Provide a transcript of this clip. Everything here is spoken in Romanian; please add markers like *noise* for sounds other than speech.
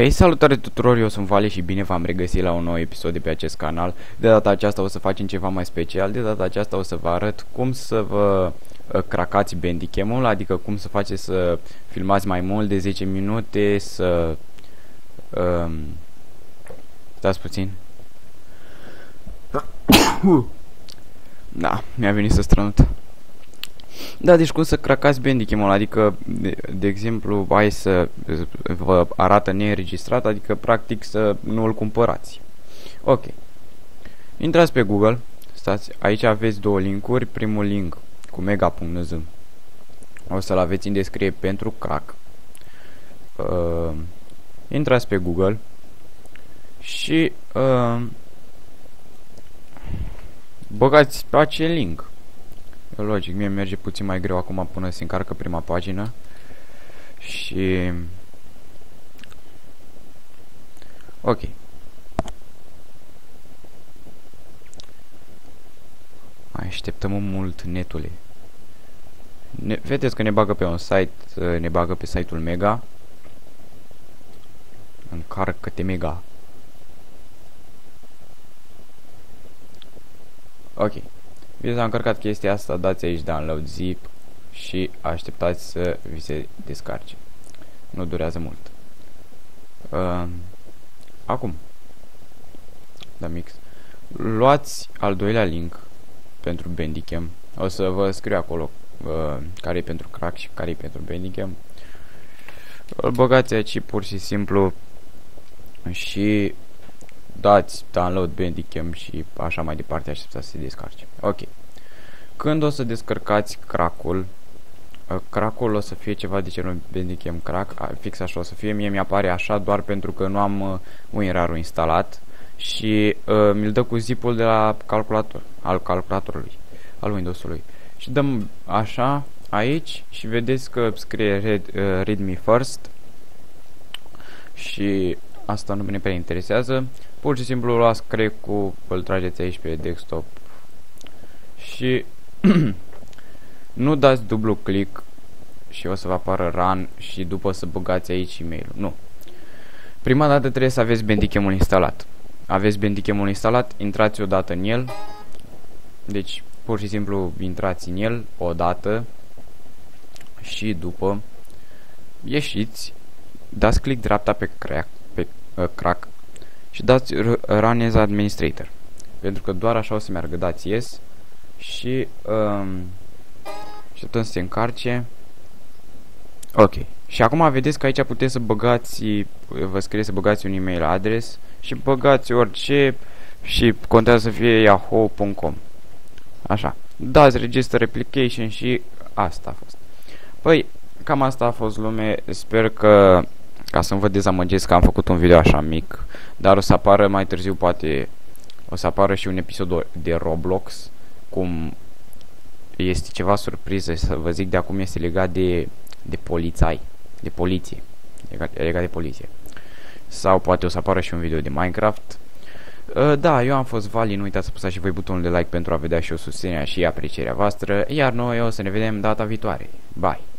Hei, salutare tuturor, eu sunt Vale și bine v-am regăsit la un nou episod de pe acest canal. De data aceasta o să facem ceva mai special, de data aceasta o să vă arăt cum să vă uh, cracați bandicam-ul, adică cum să faceți să filmați mai mult de 10 minute, să... Um, stați puțin. *coughs* da, mi-a venit să strănut. Da, deci cum să cracați Bandicam-ul, adică, de, de exemplu, ai să vă arată neînregistrat, adică practic să nu îl cumpărați. Ok. Intrați pe Google, stați, aici aveți două linkuri, primul link cu mega.nz o să-l aveți în descriere pentru crack. Uh, intrați pe Google și uh, băgați pe acel link logic, mie merge puțin mai greu acum până se încarcă prima pagină. Și... Ok. Mai așteptăm mult netule. Ne, vedeți că ne bagă pe un site, ne bagă pe site-ul Mega. Încarcă-te Mega. Ok. Bine, s-a încărcat chestia asta, dați aici download zip și așteptați să vi se descarce. Nu durează mult. Uh, acum. Da, mix. Luați al doilea link pentru Bandicam. O să vă scriu acolo uh, care e pentru crack și care e pentru Bandicam. Îl băgați aici pur și simplu și dați download Bandicam și așa mai departe așteptați să se descarce. Ok. Când o să descărcați cracul, uh, cracul o să fie ceva de genul Bandicam crack, fix așa o să fie, mie mi-apare așa doar pentru că nu am uh, WinRAR-ul instalat și uh, mi-l dă cu zipul de la calculator, al calculatorului, al Windows-ului. Și dăm așa aici și vedeți că scrie read, uh, readme first și asta nu ne prea interesează. Pur și simplu luați crack-ul, îl trageți aici pe desktop și *clears throat* nu dați dublu click și o să vă apară run și după să băgați aici e-mail Nu. Prima dată trebuie să aveți Bandicam-ul instalat. Aveți Bandicam-ul instalat, intrați odată în el. Deci, pur și simplu intrați în el odată și după ieșiți, dați click dreapta pe crack, pe uh, crack și dați Run as Administrator. Pentru că doar așa o să meargă. Dați Yes și um, așteptăm să se încarce. Ok. Și acum vedeți că aici puteți să băgați, vă scrie să băgați un email adres și băgați orice și contează să fie yahoo.com. Așa. Dați register application și asta a fost. Păi, cam asta a fost lume. Sper că ca să nu vă dezamăgesc că am făcut un video așa mic, dar o să apară mai târziu poate o să apară și un episod de Roblox, cum este ceva surpriză să vă zic de acum este legat de, de polițai, de poliție, legat, legat de poliție. Sau poate o să apară și un video de Minecraft. Uh, da, eu am fost Vali, nu uitați să apăsați și voi butonul de like pentru a vedea și o susținerea și aprecierea voastră, iar noi o să ne vedem data viitoare. Bye!